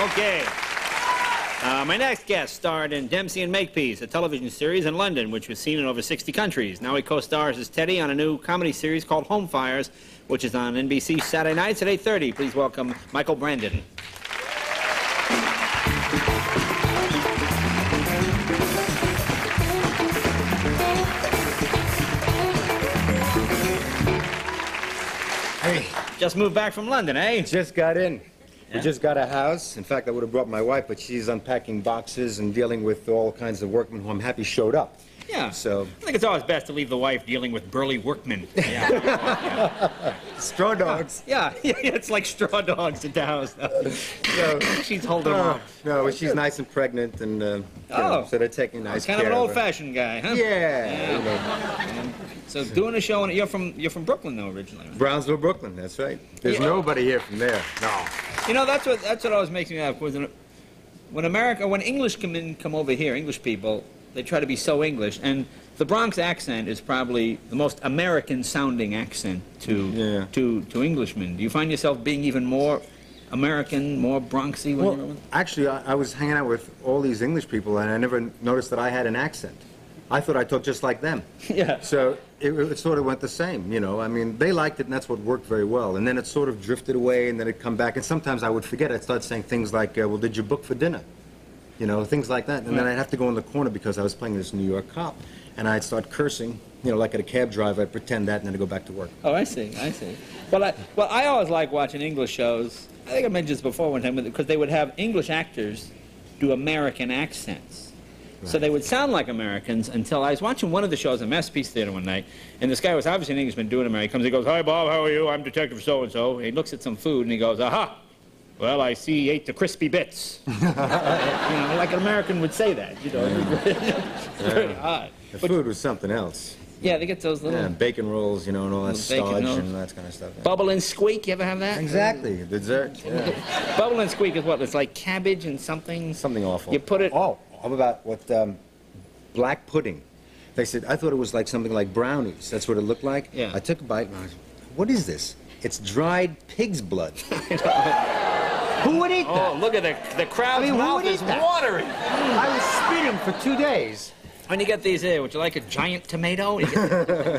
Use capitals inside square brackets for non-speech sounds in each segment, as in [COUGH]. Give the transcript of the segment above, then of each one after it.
Okay. Uh, my next guest starred in Dempsey and Makepeace, a television series in London, which was seen in over 60 countries. Now he co-stars as Teddy on a new comedy series called Home Fires, which is on NBC Saturday nights at 8.30. Please welcome Michael Brandon. Hey, Just moved back from London, eh? just got in. Yeah? We just got a house. In fact, I would have brought my wife, but she's unpacking boxes and dealing with all kinds of workmen who I'm happy showed up. Yeah. So, I think it's always best to leave the wife dealing with burly workmen. [LAUGHS] Yeah. straw dogs. [LAUGHS] yeah, [LAUGHS] yeah, it's like straw dogs at the house. So, She's holding uh, off. no, she's nice and pregnant, and uh, you know, Oh. so they're taking nice Kind of an old-fashioned guy, huh? Yeah. you know. So doing a show, and you're from you're from Brooklyn though originally. right? Brownsville, Brooklyn. That's right. There's Yeah. nobody here from there. No. You know that's what that's what always makes me laugh. Was when America, when English come in, come over here, English people, they try to be so English, and the Bronx accent is probably the most American-sounding accent to Yeah. to to Englishmen. Do you find yourself being even more American, more Bronxy when you're Well, actually, I, I was hanging out with all these English people, and I never noticed that I had an accent. I thought I talked just like them. [LAUGHS] Yeah. So it, it sort of went the same, you know. I mean, they liked it, and that's what worked very well. And then it sort of drifted away, and then it'd come back. And sometimes I would forget. I'd start saying things like, uh, "Well, did you book for dinner?" You know, things like that. And then I'd have to go in the corner because I was playing this New York cop, and I'd start cursing. You know, like at a cab drive, I'd pretend that, and then I'd go back to work. Oh, I see. I see. Well, I, well, I always like watching English shows. I think I mentioned this before one time because they would have English actors do American accents. So they would sound like Americans until I was watching one of the shows at Masterpiece Theater one night, and this guy was obviously an Englishman doing American. He comes, he goes, "Hi, Bob, how are you? I'm Detective So and So." He looks at some food and he goes, "Aha." Well, I see he ate the crispy bits. [LAUGHS] you know, like an American would say that. You know, [LAUGHS] it's very odd. The But food was something else. yeah, they get those little Yeah, bacon rolls, you know, and all that Little stodge rolls. and that kind of stuff. yeah. bubble and squeak. You ever have that? Exactly, dessert. Yeah. [LAUGHS] Bubble and squeak is what? It's like cabbage and something. Something awful. You put it. Oh, how about what? Um, black pudding. They said I thought it was like something like brownies. That's what it looked like. Yeah. I took a bite and I was, what is this? It's dried pig's blood. [LAUGHS] Who would eat that? Oh, look at the the crowd's I mean, mouth would is eat watering. I was spitting for two days. When you get these here, would you like a giant tomato? You get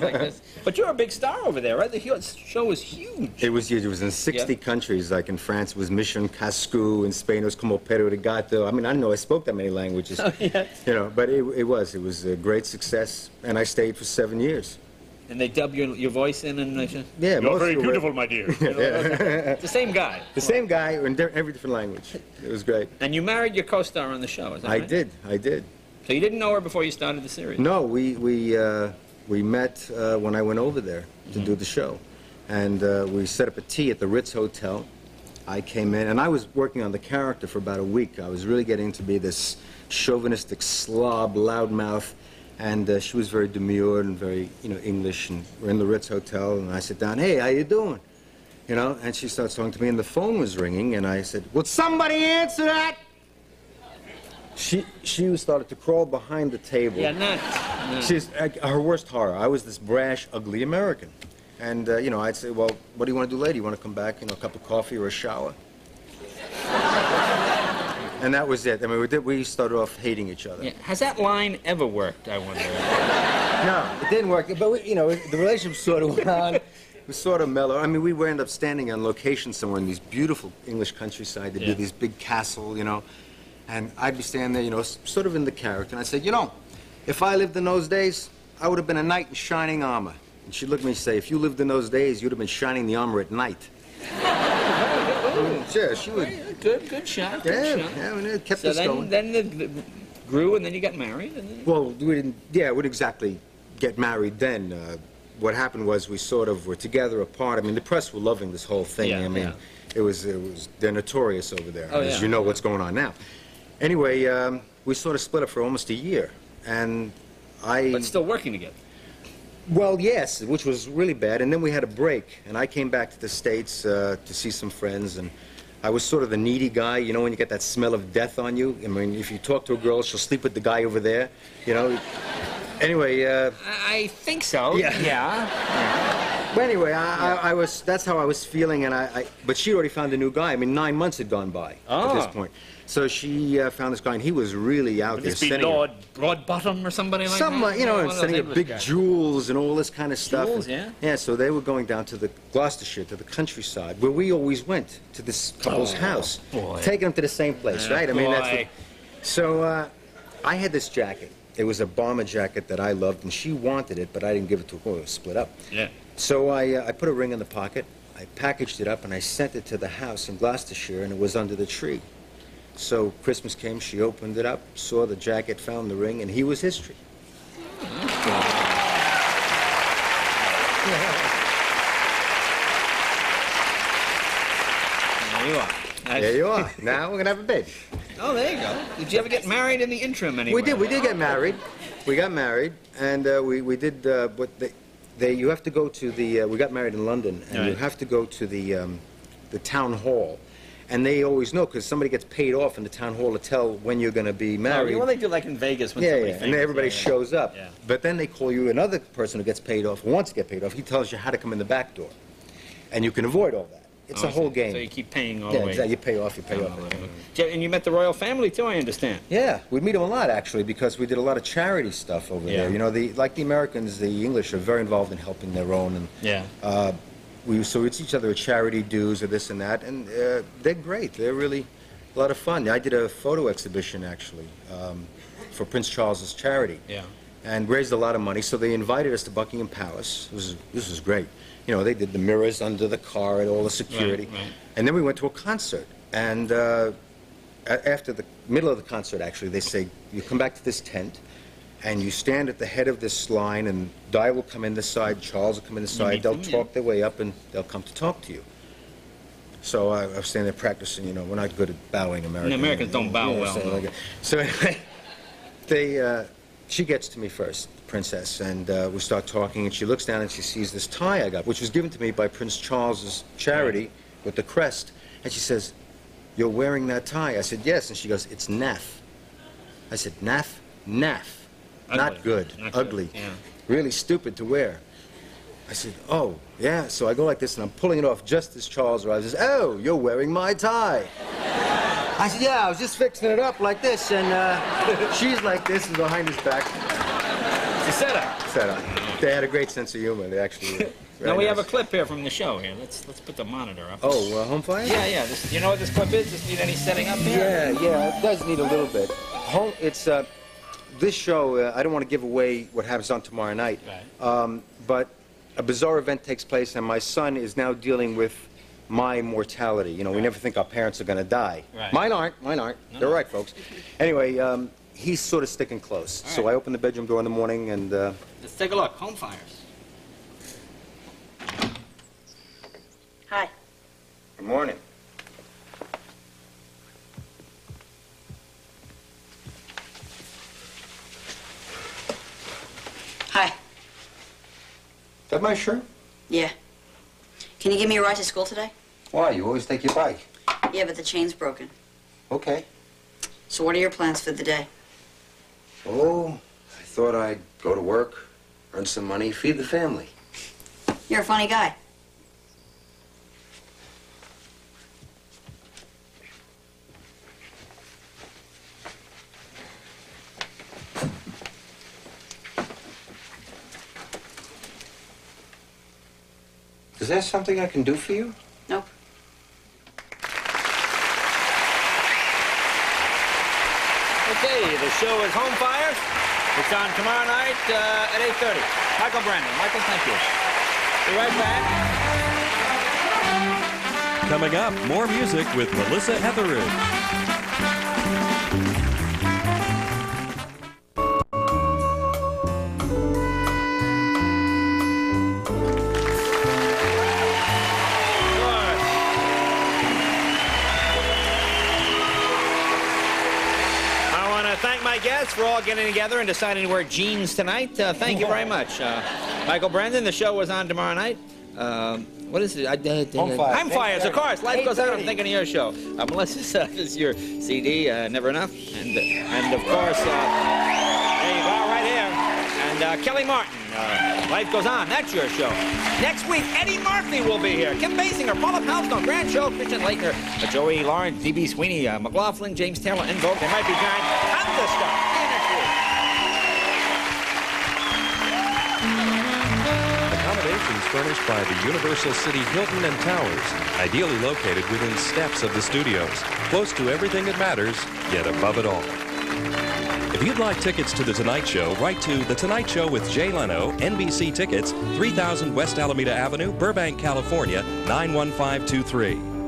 like [LAUGHS] this. But you're a big star over there, right? The show was huge. It was huge. It was in 60 Yeah. countries. Like in France, it was Mission Casse-cou. In Spain, it was Como Pero de Gato. I mean, I didn't know I spoke that many languages. [LAUGHS] Oh, yeah. You know, but it, it was. It was a great success, and I stayed for seven years. And they dub your, your voice in, and they say, Yeah, you're very beautiful, my dear. [LAUGHS] You know, it's the same guy. The same guy in every different language. It was great. And you married your co-star on the show, is that I right? did. I did. So you didn't know her before you started the series? No, we we uh, we met uh, when I went over there to do the show, and uh, we set up a tea at the Ritz Hotel. I came in, and I was working on the character for about a week. I was really getting to be this chauvinistic slob, loudmouth, and uh, she was very demure and very you know English. And we're in the Ritz Hotel, and I sit down. Hey, how you doing? You know, and she starts talking to me, and the phone was ringing, and I said, "Would somebody answer that?" She she started to crawl behind the table. Yeah, not. no. She's uh, her worst horror. I was this brash, ugly American, and uh, you know, I'd say, "Well, what do you want to do later? You want to come back? You know, a cup of coffee or a shower?" [LAUGHS] and that was it. I mean, we did. We started off hating each other. Yeah. Has that line ever worked, I wonder? [LAUGHS] No, it didn't work. But we, you know, the relationship sort of went on. It was sort of mellow. I mean, we wound up standing on location somewhere in these beautiful English countryside. They Yeah. do this big castle, you know, and I'd be standing there, you know, sort of in the character. And I said, you know, if I lived in those days, I would have been a knight in shining armor. And she'd look at me and say, if you lived in those days, you'd have been shining the armor at night. [LAUGHS] Sure, she would. Good, good shot. Yeah, Good shot. yeah, mean, it kept So us then, going. then grew, and then you got married, and then... Well, we didn't, yeah, we didn't exactly get married then. Uh, what happened was we sort of were together apart. I mean, the press were loving this whole thing. Yeah, I mean, yeah. it was, it was, they're notorious over there, Oh, as yeah. you know what's going on now. Anyway, um, we sort of split up for almost a year. And I. But still working together. Well, yes, which was really bad. And then we had a break, and I came back to the States uh, to see some friends, and I was sort of the needy guy, you know, when you get that smell of death on you. I mean, if you talk to a girl, she'll sleep with the guy over there, you know. Anyway, uh, I think so. Yeah. Yeah. But anyway, I, I, I was that's how I was feeling, and I, I but she already found a new guy. I mean, nine months had gone by at this Oh. point. So she uh, found this guy, and he was really out Would there this be Lord Broadbottom or somebody like some, that? uh, you know, and sending her big guys. jewels and all this kind of stuff. Jewels, And- yeah? Yeah, so they were going down to the Gloucestershire, to the countryside, where we always went, to this couple's house. Oh, boy. Taking them to the same place, right? I mean, that's what, So uh, I had this jacket. It was a bomber jacket that I loved, and she wanted it, but I didn't give it to her. It was split up. Yeah. So I, uh, I put a ring in the pocket, I packaged it up, and I sent it to the house in Gloucestershire, and it was under the tree. So Christmas came, she opened it up, saw the jacket, found the ring, and he was history. There you are. There you are. now we're gonna have a baby. [LAUGHS] Oh, there you go. Did you ever get married in the interim anyway? We did. We did get married. We got married, and uh, we we did. Uh, what they, they you have to go to the. Uh, we got married in London, and you have to go to the um, the town hall, and they always know because somebody gets paid off in the town hall to tell when you're going to be Oh, married. well, they do like in Vegas when yeah, somebody yeah, and famous- everybody yeah, yeah. shows up. Yeah. But then they call you another person who gets paid off, who wants to get paid off. He tells you how to come in the back door, and you can avoid all that. It's Oh, a I whole game. So you keep paying all yeah, the way. exactly. You pay off. You pay Oh, off. Yeah, And you met the royal family too, I understand. Yeah, we meet them a lot actually because we did a lot of charity stuff over Yeah. there. You know, the like the Americans, the English are very involved in helping their own, and Yeah. uh, we so it's each other charity dues or this and that, and uh, they're great. They're really a lot of fun. I did a photo exhibition actually um, for Prince Charles's charity, Yeah. And raised a lot of money. So they invited us to Buckingham Palace. This was this was great. You know, they did the mirrors under the car and all the security, right. and then we went to a concert and. Uh, after the middle of the concert, actually, they say, you come back to this tent, and you stand at the head of this line, and Di will come in this side, Charles will come in this side, they'll talk their way up, and they'll come to talk to you. So I, I was standing there practicing, you know, we're not good at bowing Americans. Americans don't bow well, like- So [LAUGHS] anyway, they, uh, she gets to me first, the princess, and uh, we start talking, and she looks down and she sees this tie I got, which was given to me by Prince Charles's charity with the crest, and she says, you're wearing that tie? I said, yes. And she goes, it's naff. I said, naff? Naff. Not good. Not good, Ugly. yeah. Really stupid to wear. I said, oh, yeah. So I go like this, and I'm pulling it off just as Charles arrives. Says, oh, you're wearing my tie. I said, yeah, I was just fixing it up like this, and uh, [LAUGHS] she's like this and behind his back. It's a setup. Set up. They had a great sense of humor. They actually were. [LAUGHS] Now we have a clip here from the show here. Let's let's put the monitor up. Oh, uh, home fire? Yeah, yeah. This, you know what this clip is? Does it need any setting up here? Yeah, yeah, it does need a little bit. Home, it's uh, this show. Uh, I don't want to give away what happens on tomorrow night. Right. Um, but a bizarre event takes place, and my son is now dealing with my mortality. You know, we never think our parents are going to die. Right. Mine aren't. Mine aren't. No, They're no. right, folks. Anyway, um, he's sort of sticking close. All so right. I open the bedroom door in the morning, and uh, Let's take a look. Home fires. Hi. good morning. Hi. Is that my shirt? Yeah. Can you give me a ride to school today? Why? You always take your bike. Yeah, but the chain's broken. Okay. So what are your plans for the day? Oh, I thought I'd go to work, earn some money, feed the family. You're a funny guy. Is there something I can do for you? Nope. Okay, the show is Home Fires. It's on tomorrow night uh, at 8.30. Michael Brandon. Michael, thank you. Be right back. Coming up, more music with Melissa Etheridge. All getting together and deciding to wear jeans tonight. Uh, thank you very much. Uh, Michael Brandon, the show was on tomorrow night. Um, what is it? I, I, Home Fires. Home Fires, of course. Life goes on. I'm thinking of your show. Uh, Melissa, [LAUGHS] this is your CD, uh, Never Enough. And, and of course, uh, there you go, right here. And uh, Kellie Martin. Uh, Life goes on. That's your show. Next week, Eddie Murphy will be here. Kim Basinger, Paula Poundstone, Grand Show, Christian Laettner, uh, Joey Lawrence, D.B. Sweeney, uh, McLaughlin, James Taylor, and Vogue. They might be giant. Tons of stuff. Furnished by the Universal City Hilton and Towers, ideally located within steps of the studios, close to everything that matters, yet above it all. If you'd like tickets to The Tonight Show, write to The Tonight Show with Jay Leno, NBC Tickets, 3000 West Alameda Avenue, Burbank, California, 91523.